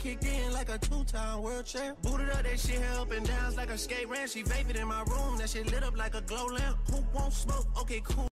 kicked in like a two-time world champ. Booted up that shit here up and downs like a skate ramp. She vaped in my room, that shit lit up like a glow lamp. Who won't smoke? Okay, cool.